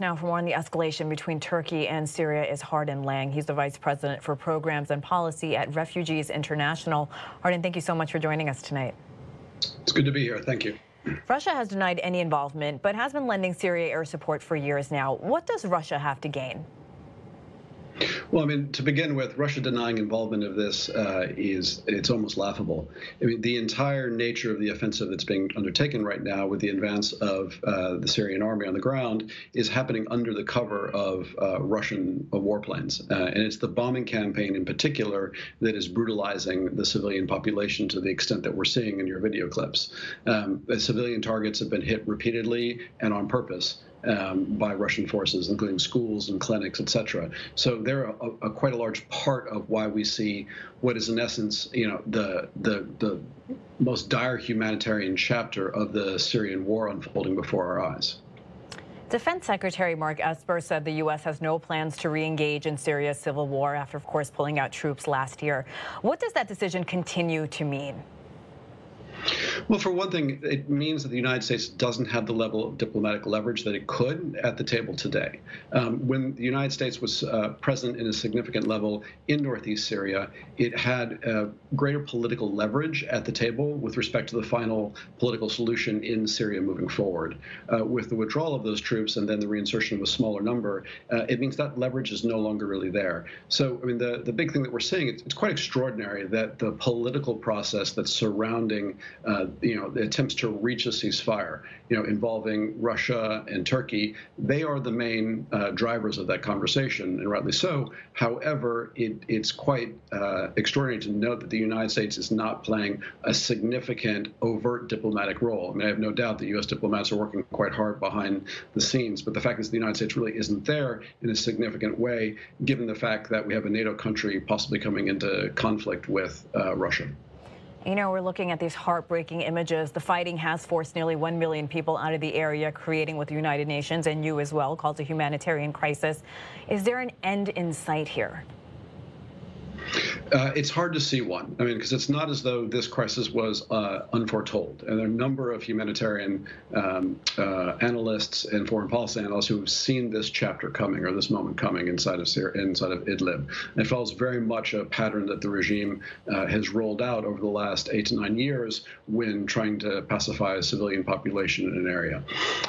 Now for more on the escalation between Turkey and Syria is Hardin Lang. He's the Vice President for Programs and Policy at Refugees International. Hardin, thank you so much for joining us tonight. It's good to be here. Thank you. Russia has denied any involvement, but has been lending Syria air support for years now. What does Russia have to gain? Well, I mean, to begin with, Russia denying involvement of this uh, is it's almost laughable. I mean, the entire nature of the offensive that's being undertaken right now, with the advance of uh, the Syrian army on the ground, is happening under the cover of uh, Russian uh, warplanes, uh, and it's the bombing campaign in particular that is brutalizing the civilian population to the extent that we're seeing in your video clips. Um, civilian targets have been hit repeatedly and on purpose um, by Russian forces, including schools and clinics, etc. So they're a, a, quite a large part of why we see what is in essence, you know, the the the most dire humanitarian chapter of the Syrian war unfolding before our eyes. Defense Secretary Mark Esper said the U.S. has no plans to re-engage in Syria's civil war after, of course, pulling out troops last year. What does that decision continue to mean? Well, for one thing, it means that the United States doesn't have the level of diplomatic leverage that it could at the table today. Um, when the United States was uh, present in a significant level in northeast Syria, it had uh, greater political leverage at the table with respect to the final political solution in Syria moving forward. Uh, with the withdrawal of those troops and then the reinsertion of a smaller number, uh, it means that leverage is no longer really there. So, I mean, the, the big thing that we're seeing, it's, it's quite extraordinary that the political process that's surrounding uh, you know, the attempts to reach a ceasefire, you know, involving Russia and Turkey, they are the main uh, drivers of that conversation, and rightly so. However, it, it's quite uh, extraordinary to note that the United States is not playing a significant overt diplomatic role. I mean, I have no doubt that U.S. diplomats are working quite hard behind the scenes, but the fact is the United States really isn't there in a significant way, given the fact that we have a NATO country possibly coming into conflict with uh, Russia. You know, we're looking at these heartbreaking images. The fighting has forced nearly 1 million people out of the area, creating what the United Nations and you as well calls a humanitarian crisis. Is there an end in sight here? Uh, it's hard to see one. I mean, because it's not as though this crisis was uh, unforetold. And there are a number of humanitarian um, uh, analysts and foreign policy analysts who have seen this chapter coming or this moment coming inside of Syria, inside of Idlib. And it follows very much a pattern that the regime uh, has rolled out over the last eight to nine years when trying to pacify a civilian population in an area.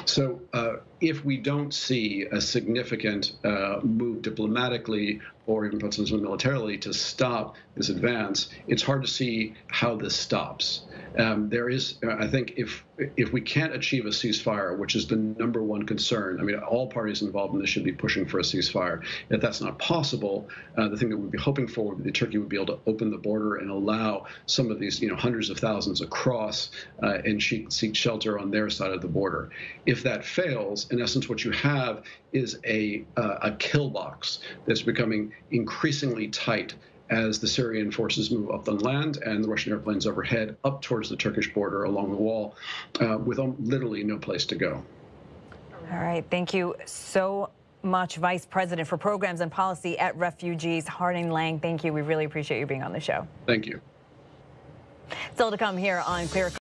So uh, if we don't see a significant uh, move diplomatically or even potentially militarily to stop this advance, it's hard to see how this stops. Um, there is, I think, if if we can't achieve a ceasefire, which is the number one concern, I mean, all parties involved in this should be pushing for a ceasefire. If that's not possible, uh, the thing that we'd be hoping for would be that Turkey would be able to open the border and allow some of these, you know, hundreds of thousands across uh, and seek shelter on their side of the border. If that fails, in essence, what you have is a uh, a kill box that's becoming increasingly tight as the Syrian forces move up the land and the Russian airplanes overhead up towards the Turkish border along the wall, uh, with literally no place to go. All right, thank you so much, Vice President for Programs and Policy at Refugees, Hardin Lang. Thank you. We really appreciate you being on the show. Thank you. Still to come here on Clear.